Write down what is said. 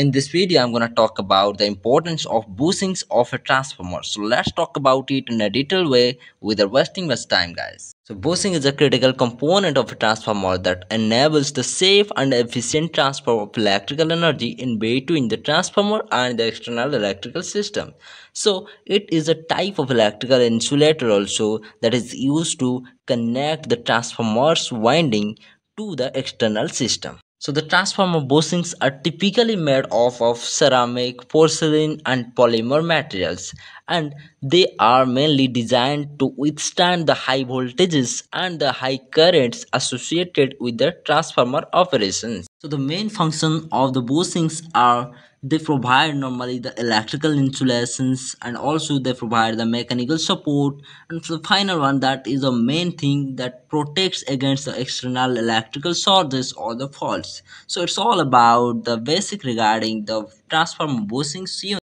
in this video i'm going to talk about the importance of bushings of a transformer. So let's talk about it in a detailed way without wasting much time guys. So bushing is a critical component of a transformer that enables the safe and efficient transfer of electrical energy in between the transformer and the external electrical system. So it is a type of electrical insulator also that is used to connect the transformer's winding to the external system so the transformer bushings are typically made of, of ceramic, porcelain and polymer materials and they are mainly designed to withstand the high voltages and the high currents associated with the transformer operations. So the main function of the bushings are they provide normally the electrical insulations and also they provide the mechanical support. And the final one that is the main thing that protects against the external electrical sources or the faults. So it's all about the basic regarding the transformer bushings